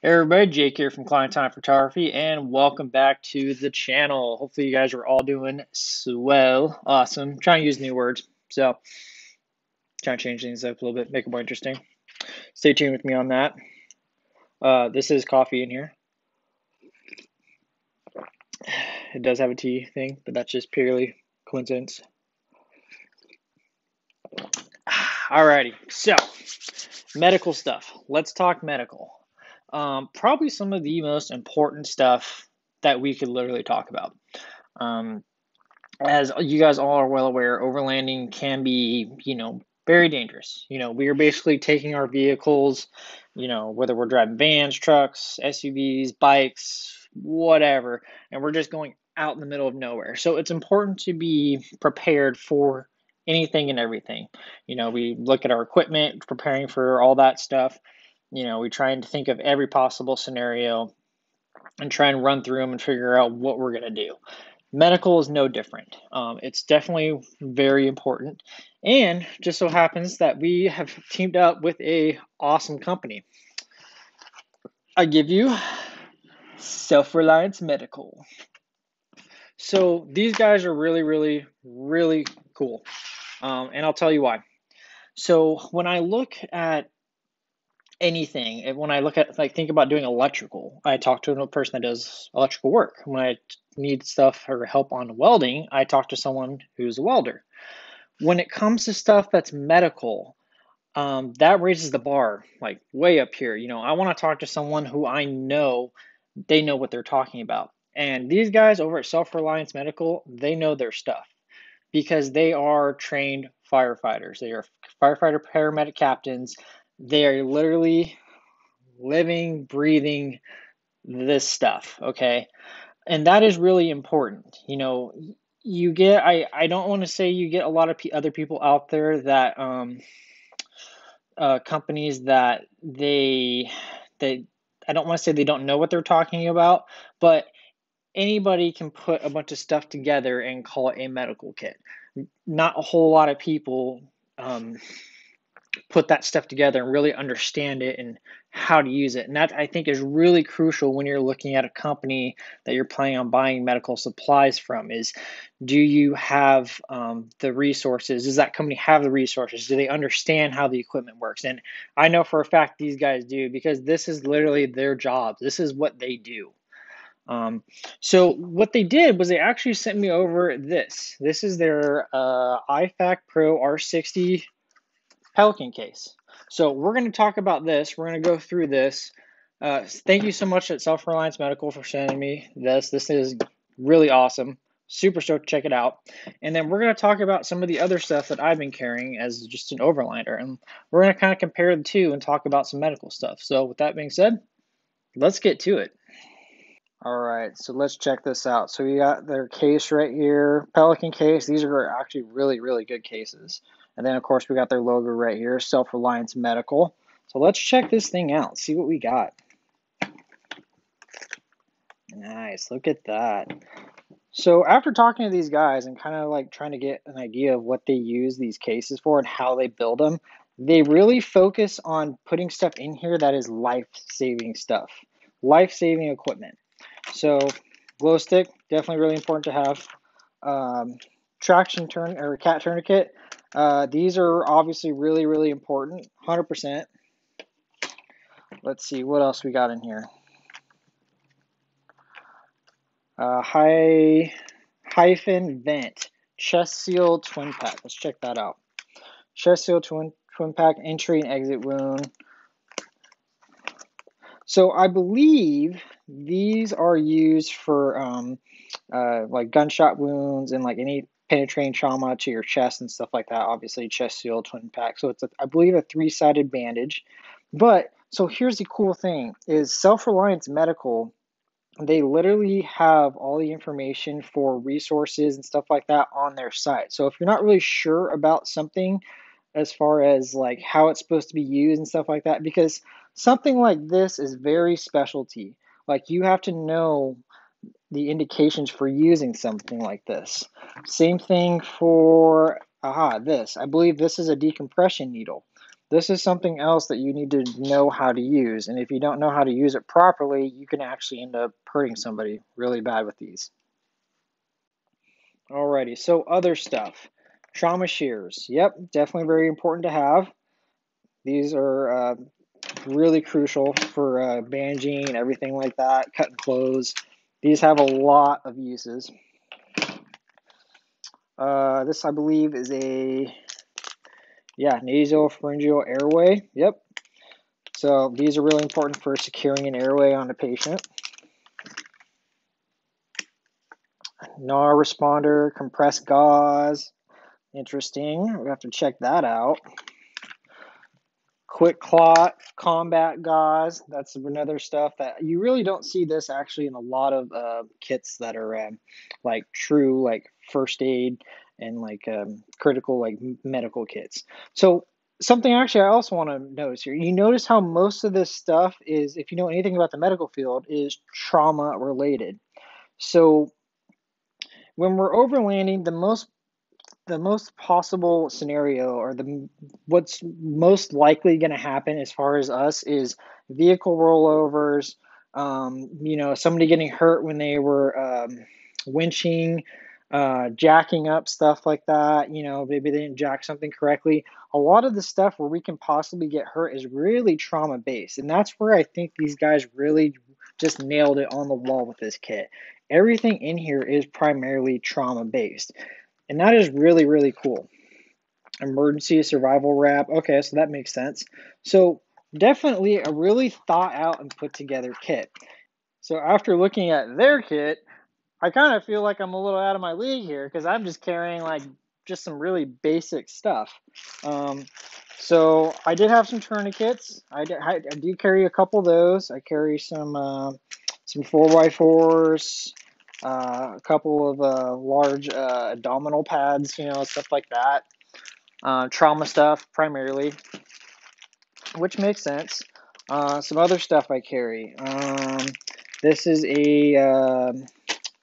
Hey everybody, Jake here from Cline Time Photography, and welcome back to the channel. Hopefully, you guys are all doing swell. Awesome. I'm trying to use new words, so trying to change things up a little bit, make it more interesting. Stay tuned with me on that. Uh, this is coffee in here. It does have a tea thing, but that's just purely coincidence. Alrighty, so medical stuff. Let's talk medical. Um, probably some of the most important stuff that we could literally talk about. Um, as you guys all are well aware, overlanding can be, you know, very dangerous. You know, we are basically taking our vehicles, you know, whether we're driving vans, trucks, SUVs, bikes, whatever, and we're just going out in the middle of nowhere. So it's important to be prepared for anything and everything. You know, we look at our equipment, preparing for all that stuff you know, we try and think of every possible scenario and try and run through them and figure out what we're going to do. Medical is no different. Um, it's definitely very important. And just so happens that we have teamed up with a awesome company. I give you Self Reliance Medical. So these guys are really, really, really cool. Um, and I'll tell you why. So when I look at anything. When I look at like think about doing electrical, I talk to a person that does electrical work. When I need stuff or help on welding, I talk to someone who's a welder. When it comes to stuff that's medical, um, that raises the bar like way up here. You know, I want to talk to someone who I know they know what they're talking about. And these guys over at Self Reliance Medical, they know their stuff because they are trained firefighters. They are firefighter paramedic captains they are literally living, breathing this stuff, okay? And that is really important. You know, you get I I don't want to say you get a lot of p- other people out there that um uh companies that they they I don't want to say they don't know what they're talking about, but anybody can put a bunch of stuff together and call it a medical kit. Not a whole lot of people um, put that stuff together and really understand it and how to use it. And that I think is really crucial when you're looking at a company that you're planning on buying medical supplies from is do you have um, the resources? Does that company have the resources? Do they understand how the equipment works? And I know for a fact these guys do because this is literally their job. This is what they do. Um, so what they did was they actually sent me over this. This is their uh, IFAK Pro R60 Pelican case. So we're going to talk about this. We're going to go through this. Uh, thank you so much at Self Reliance Medical for sending me this. This is really awesome. Super stoked to check it out. And then we're going to talk about some of the other stuff that I've been carrying as just an overliner. And we're going to kind of compare the two and talk about some medical stuff. So, with that being said, let's get to it. All right, so let's check this out. So we got their case right here, Pelican case. These are actually really, really good cases. And then, of course, we got their logo right here, Self Reliance Medical. So let's check this thing out, see what we got. Nice, look at that. So after talking to these guys and kind of like trying to get an idea of what they use these cases for and how they build them, they really focus on putting stuff in here that is life-saving stuff, life-saving equipment. So glow stick, definitely really important to have. Um, traction turn or cat tourniquet, uh, these are obviously really, really important, 100%. Let's see, what else we got in here? Uh, high, HyFin vent, chest seal twin pack. Let's check that out. Chest seal twin, twin pack, entry and exit wound. So I believe these are used for um, uh, like gunshot wounds and like any penetrating trauma to your chest and stuff like that. Obviously, chest seal twin pack. So it's a, I believe a three sided bandage. But so here's the cool thing: is Self Reliance Medical. They literally have all the information for resources and stuff like that on their site. So if you're not really sure about something, as far as like how it's supposed to be used and stuff like that, because something like this is very specialty. Like you have to know the indications for using something like this. Same thing for, aha, this. I believe this is a decompression needle. this is something else that you need to know how to use. And if you don't know how to use it properly, you can actually end up hurting somebody really bad with these. Alrighty, so other stuff. Trauma shears. Yep, definitely very important to have. These are uh, really crucial for uh, bandaging, everything like that, cutting clothes. These have a lot of uses. Uh, this, I believe, is a yeah, nasopharyngeal airway. Yep. So these are really important for securing an airway on a patient. Non-responder, compressed gauze. Interesting. We have to check that out. QuikClot, combat gauze. That's another stuff that you really don't see this actually in a lot of uh, kits that are um, like true like first aid and like um, critical like medical kits. So something actually I also want to notice here. You notice how most of this stuff is, if you know anything about the medical field, is trauma related. So when we're overlanding, the most the most possible scenario or the what's most likely going to happen as far as us is vehicle rollovers um, you know somebody getting hurt when they were um, winching uh, jacking up stuff like that. You know, maybe they didn't jack something correctly. A lot of the stuff where we can possibly get hurt is really trauma based. And that's where I think these guys really just nailed it on the wall with this kit. Everything in here is primarily trauma based. And that is really, really cool. Emergency survival wrap. Okay, so that makes sense. So, definitely a really thought out and put together kit. So, after looking at their kit, I kind of feel like I'm a little out of my league here because I'm just carrying like just some really basic stuff. Um, so I did have some tourniquets. I did, I, I do carry a couple of those. I carry some uh, some four by fours, uh, a couple of uh, large uh, abdominal pads, you know, stuff like that. Uh, trauma stuff primarily, which makes sense. Uh, some other stuff I carry. Um, this is a um,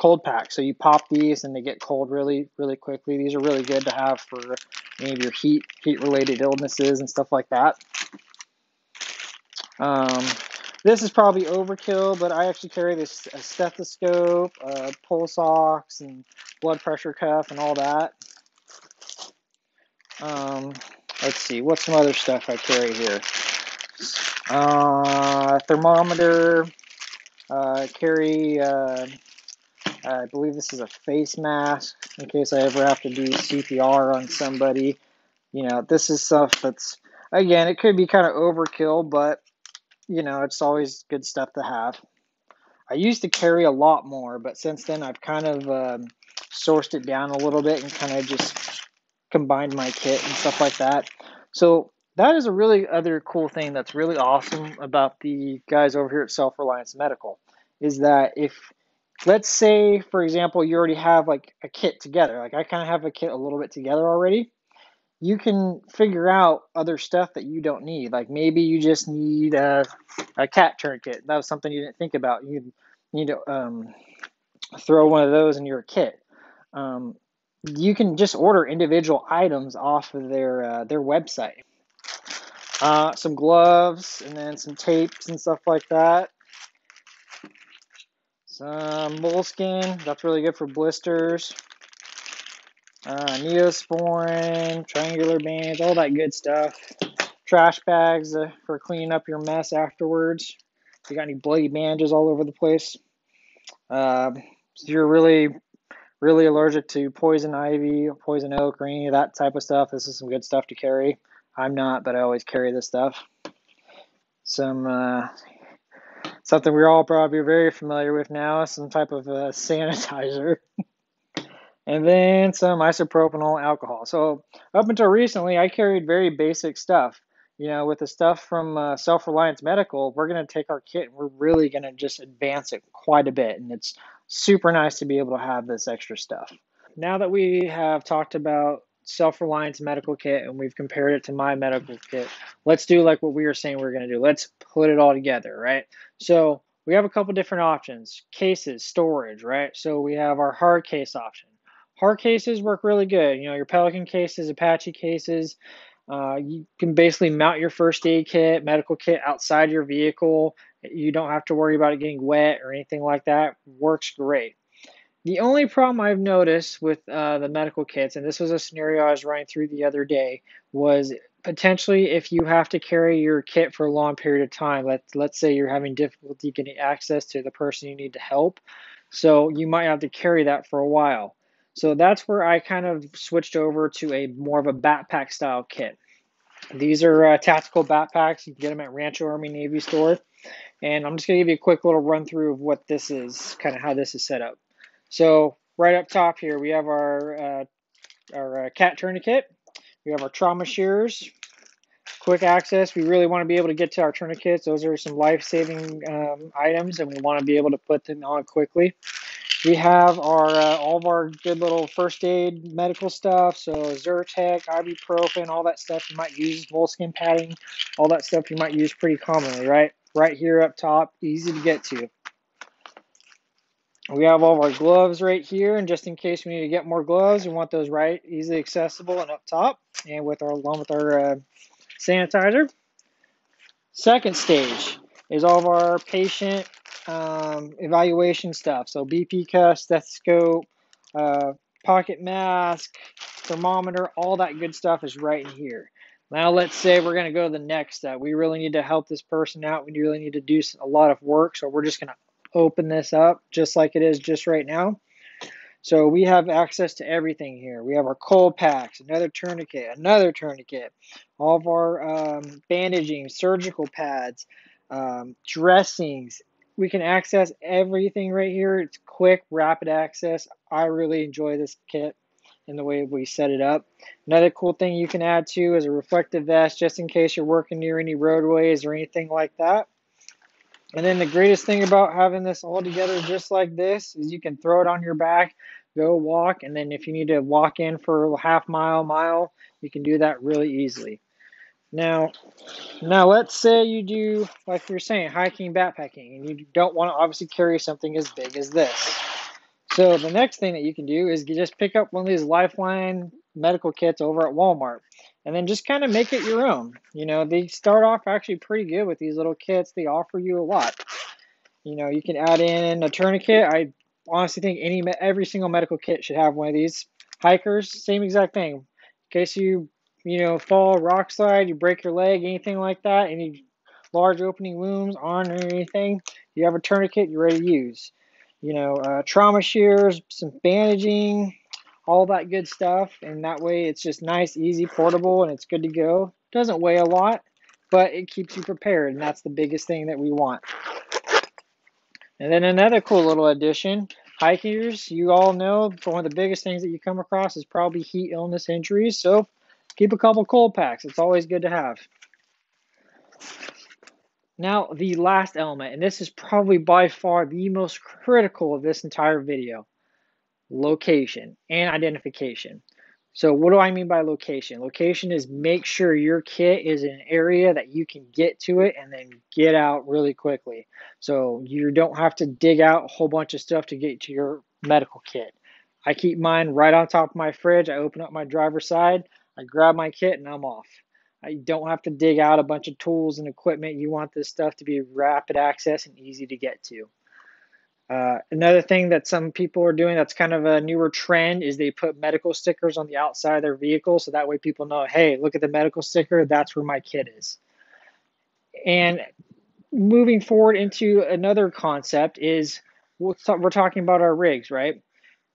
cold pack. So you pop these and they get cold really, really quickly. These are really good to have for any of your heat, heat related illnesses and stuff like that. Um, this is probably overkill, but I actually carry this a stethoscope, a pulse ox, and blood pressure cuff, and all that. Um, let's see, what's some other stuff I carry here? Uh, thermometer, uh, carry uh, I believe this is a face mask in case I ever have to do CPR on somebody. You know, this is stuff that's, again, it could be kind of overkill, but, you know, it's always good stuff to have. I used to carry a lot more, but since then I've kind of um, sourced it down a little bit and kind of just combined my kit and stuff like that. So that is a really other cool thing that's really awesome about the guys over here at Self Reliance Medical is that if let's say for example you already have like a kit together like i kind of have a kit a little bit together already you can figure out other stuff that you don't need. Like maybe you just need a, a cat tourniquet that was something you didn't think about. You need to um, throw one of those in your kit. Um, you can just order individual items off of their uh, their website. Uh, some gloves and then some tapes and stuff like that. Some moleskin, that's really good for blisters. Uh, neosporin, triangular bands, all that good stuff. Trash bags uh, for cleaning up your mess afterwards. If you got any bloody bandages all over the place. Uh, if you're really, really allergic to poison ivy, poison oak, or any of that type of stuff, this is some good stuff to carry. I'm not, but I always carry this stuff. Some uh, something we're all probably very familiar with now, some type of uh, sanitizer. And then some isopropanol alcohol. So up until recently, I carried very basic stuff. You know, with the stuff from uh, Self Reliance Medical, we're going to take our kit and we're really going to just advance it quite a bit. And it's super nice to be able to have this extra stuff. Now that we have talked about Self Reliance medical kit and we've compared it to my medical kit, let's do like what we were saying we are going to do. Let's put it all together, right? So we have a couple different options cases, storage, right? So we have our hard case option. Hard cases work really good. You know, your Pelican cases, Apache cases, Uh, you can basically mount your first aid kit, medical kit outside your vehicle. You don't have to worry about it getting wet or anything like that. Works great. The only problem I've noticed with uh, the medical kits, and this was a scenario I was running through the other day, was potentially if you have to carry your kit for a long period of time. Let's let's say you're having difficulty getting access to the person you need to help, so you might have to carry that for a while. So that's where I kind of switched over to a more of a backpack style kit. These are uh, tactical backpacks. You can get them at Rancho Army Navy store. And I'm just going to give you a quick little run through of what this is, kind of how this is set up. So right up top here, we have our uh, our uh, cat tourniquet. We have our trauma shears, quick access. We really want to be able to get to our tourniquets. Those are some life-saving um, items, and we want to be able to put them on quickly. We have our uh, all of our good little first aid medical stuff. So Zyrtec, ibuprofen, all that stuff you might use, moleskin padding, all that stuff you might use pretty commonly, right? Right here up top, easy to get to. We have all of our gloves right here, and just in case we need to get more gloves, we want those right, easily accessible and up top, and with our along with our uh, sanitizer. Second stage is all of our patient um, evaluation stuff. So BP cuff, stethoscope, uh, pocket mask, thermometer, all that good stuff is right in here. Now let's say we're going to go to the next step. We really need to help this person out. We really need to do a lot of work. So we're just going to open this up just like it is just right now. So we have access to everything here. We have our cold packs, another tourniquet, another tourniquet, all of our um, bandaging, surgical pads, um, dressings. We can access everything right here. It's quick, rapid access. I really enjoy this kit and the way we set it up. Another cool thing you can add to is a reflective vest just in case you're working near any roadways or anything like that. And then the greatest thing about having this all together just like this is you can throw it on your back, go walk, and then if you need to walk in for a half mile, mile, you can do that really easily. Now, now let's say you do like you're saying hiking, backpacking, and you don't want to obviously carry something as big as this. So the next thing that you can do is you just pick up one of these Lifeline medical kits over at Walmart and then just kind of make it your own. You know, they start off actually pretty good with these little kits. They offer you a lot. You know, you can add in a tourniquet. I honestly think any every single medical kit should have one of these. Hikers, same exact thing. In case you you know fall rock slide, you break your leg, anything like that, any large opening wounds on or anything, you have a tourniquet you're ready to use. You know, uh, trauma shears, some bandaging, all that good stuff. And that way it's just nice, easy, portable, and it's good to go. Doesn't weigh a lot, but it keeps you prepared. And that's the biggest thing that we want. And then another cool little addition hikers, you all know one of the biggest things that you come across is probably heat illness injuries. So keep a couple cold packs. It's always good to have. Now, the last element, and this is probably by far the most critical of this entire video location, and identification. So, what do I mean by location? Location is make sure your kit is in an area that you can get to it and then get out really quickly. So, you don't have to dig out a whole bunch of stuff to get to your medical kit. I keep mine right on top of my fridge. I open up my driver's side, I grab my kit, and I'm off. I don't have to dig out a bunch of tools and equipment. You want this stuff to be rapid access and easy to get to. Uh, another thing that some people are doing that's kind of a newer trend is they put medical stickers on the outside of their vehicle so that way people know, hey, look at the medical sticker, that's where my kit is. And moving forward into another concept is we're talking about our rigs, right?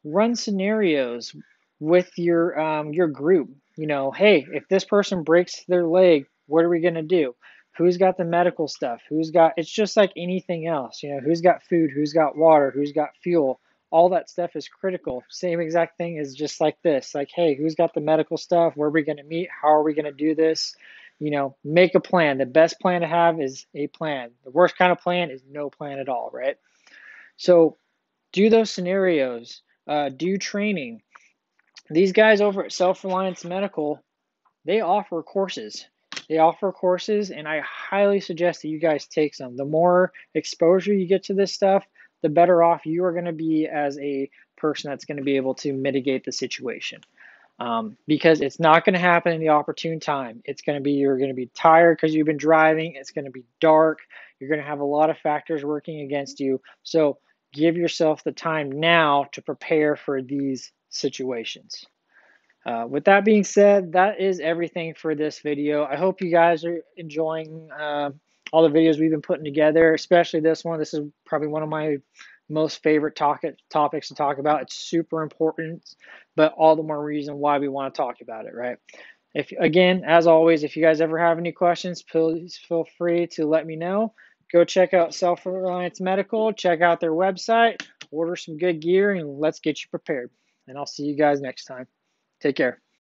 Run scenarios with your um, your group. You know, hey, if this person breaks their leg, what are we gonna do? who's got the medical stuff? Who's got it's just like anything else you know who's got food who's got water who's got fuel? All that stuff is critical. Same exact thing is just like this like hey who's got the medical stuff? Where are we going to meet? How are we going to do this? You know make a plan. The best plan to have is a plan. The worst kind of plan is no plan at all right? So do those scenarios uh, do training these guys over at self-reliance medical they offer courses they offer courses, and I highly suggest that you guys take some. The more exposure you get to this stuff, the better off you are going to be as a person that's going to be able to mitigate the situation. um, because it's not going to happen in the opportune time. It's going to be you're going to be tired because you've been driving. It's going to be dark. You're going to have a lot of factors working against you. So give yourself the time now to prepare for these situations. Uh, with that being said, that is everything for this video. I hope you guys are enjoying uh, all the videos we've been putting together, especially this one. This is probably one of my most favorite talk- topics to talk about. It's super important, but all the more reason why we want to talk about it, right? If again, as always, if you guys ever have any questions, please feel free to let me know. Go check out Self Reliance Medical, check out their website, order some good gear, and let's get you prepared. And I'll see you guys next time. Take care.